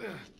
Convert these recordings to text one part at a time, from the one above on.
Ugh.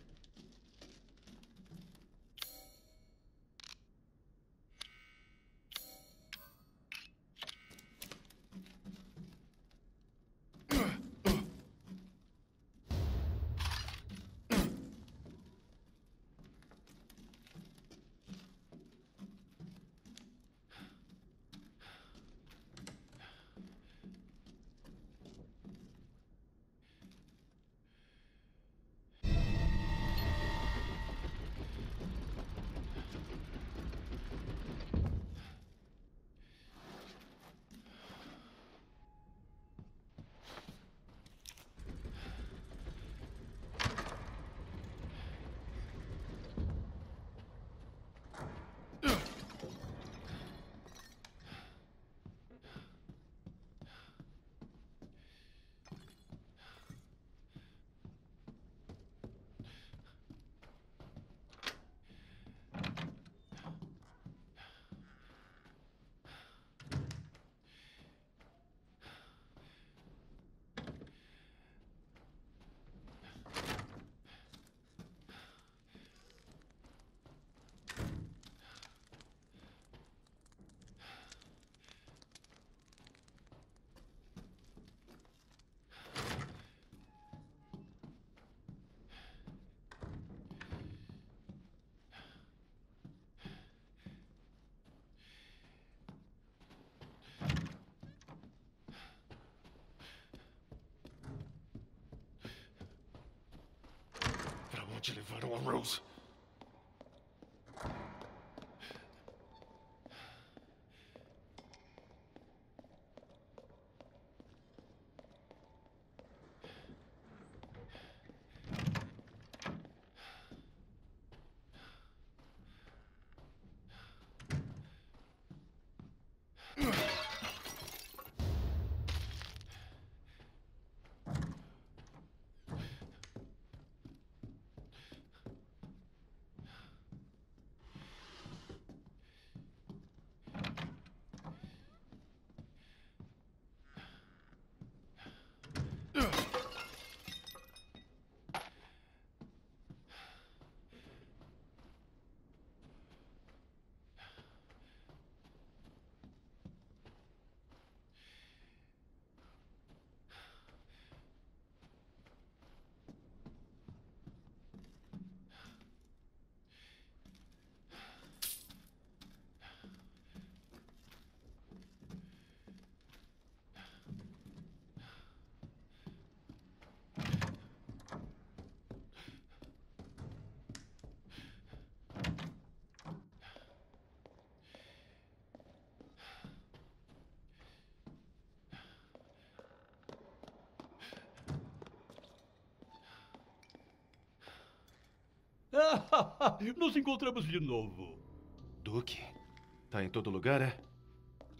te levaram a Rose. Nos encontramos de novo. Duque? Tá em todo lugar, é?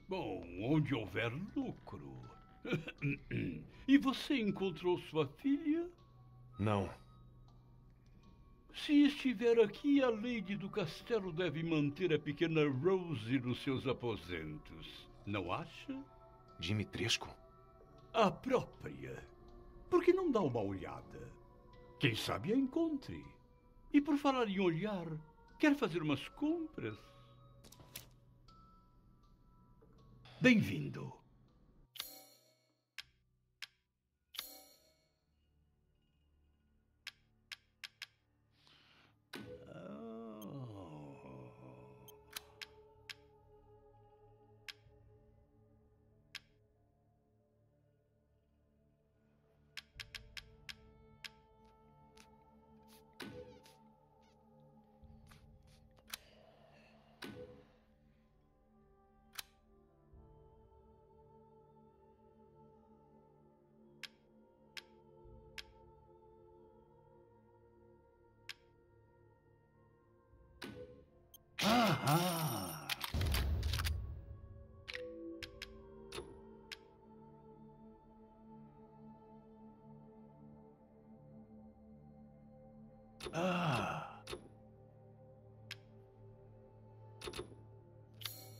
Bom, onde houver lucro. e você encontrou sua filha? Não. Se estiver aqui, a Lady do castelo deve manter a pequena Rose nos seus aposentos. Não acha? Dimitrescu? A própria. Por que não dá uma olhada? Quem sabe a encontre. E por falar em olhar, quer fazer umas compras? Bem-vindo.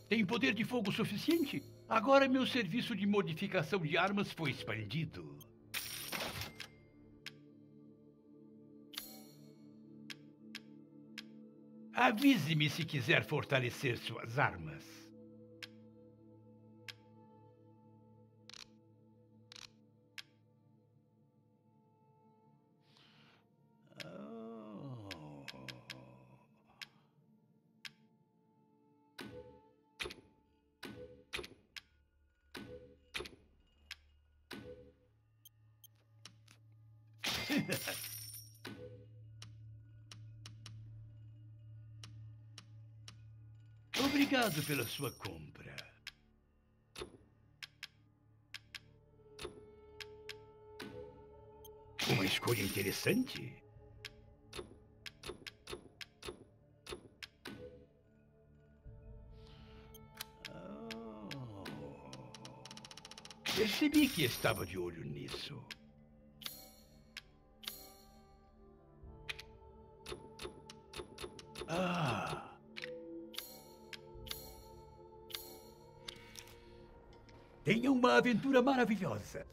Tem poder de fogo suficiente? Agora meu serviço de modificação de armas foi expandido. Avise-me se quiser fortalecer suas armas. Obrigado pela sua compra. Uma escolha interessante. Oh. Percebi que estava de olho nisso. Ah. Tenha uma aventura maravilhosa.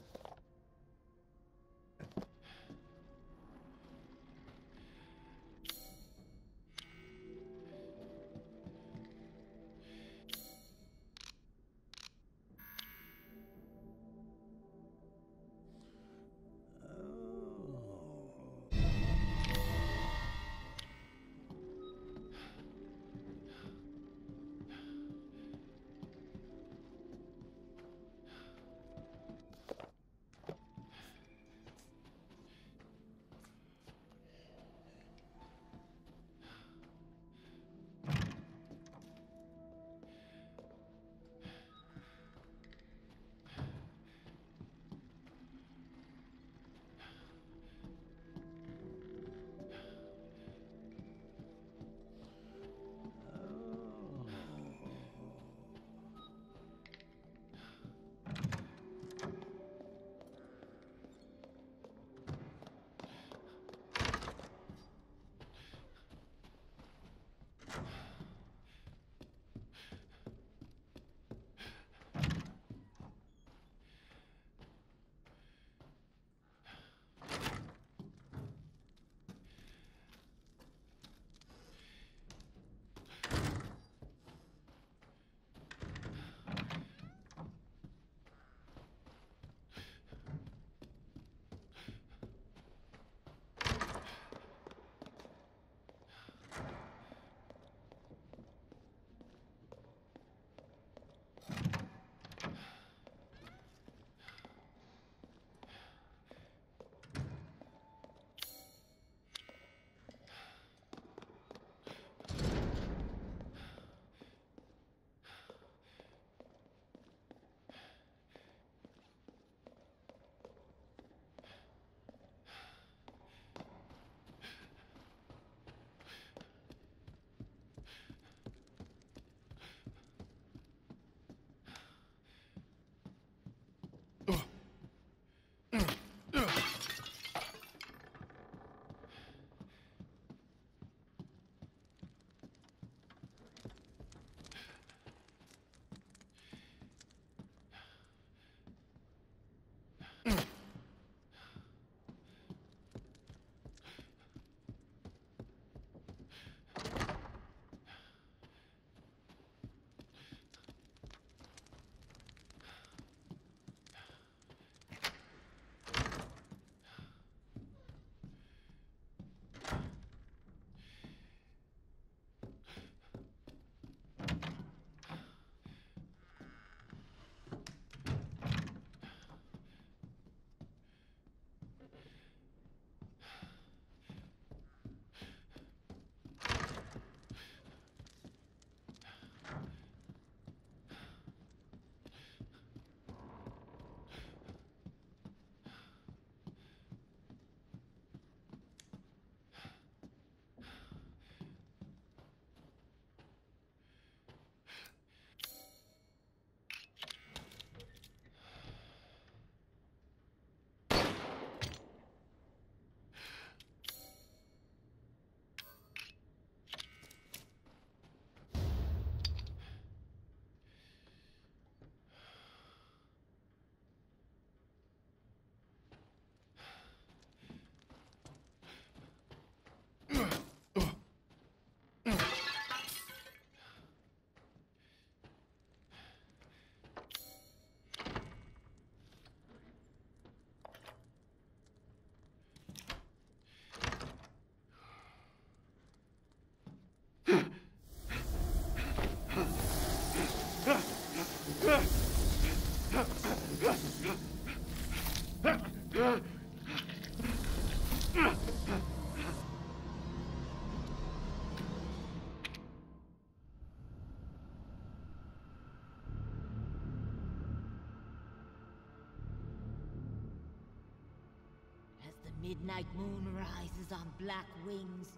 Midnight moon rises on black wings,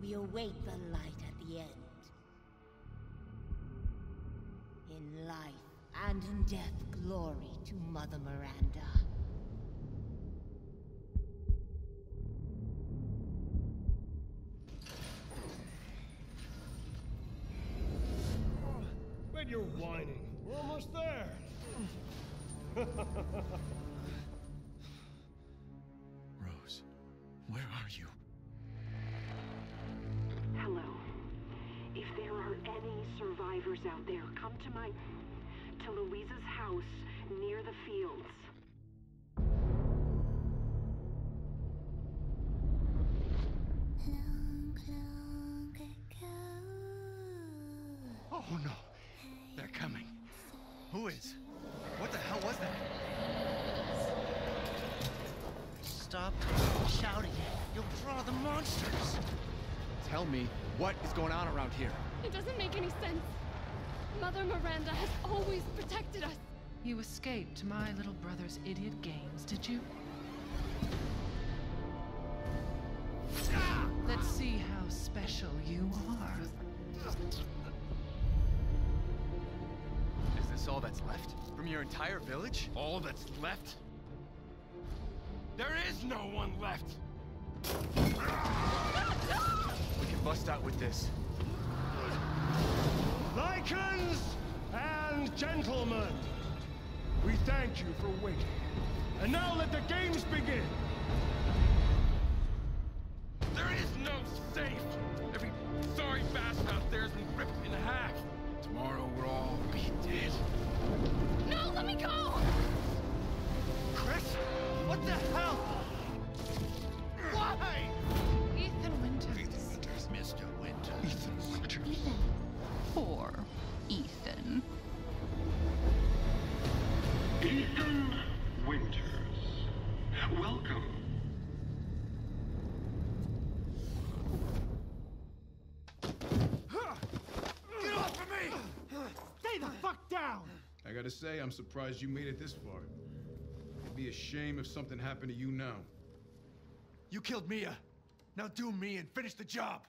we await the light at the end. In life and in death, glory to Mother Miranda. You're whining, we're almost there. If there are any survivors out there, come to my. to Luiza's house near the fields. Oh no! They're coming. Who is? What the hell was that? Stop shouting. You'll draw the monsters. Tell me, what is going on around here? It doesn't make any sense. Mother Miranda has always protected us. You escaped my little brother's idiot games, did you? Let's see how special you are. Is this all that's left? From your entire village? All that's left? There is no one left! We can bust out with this. Lycans and gentlemen, we thank you for waiting. And now let the games begin! There is no safe! Every sorry bastard out there has been ripped in half. Tomorrow we'll all be dead. No, let me go! Chris? What the hell? Poor Ethan. Ethan Winters. Welcome. Get off of me! Stay the fuck down! I gotta say, I'm surprised you made it this far. It'd be a shame if something happened to you now. You killed Mia. Now do me and finish the job.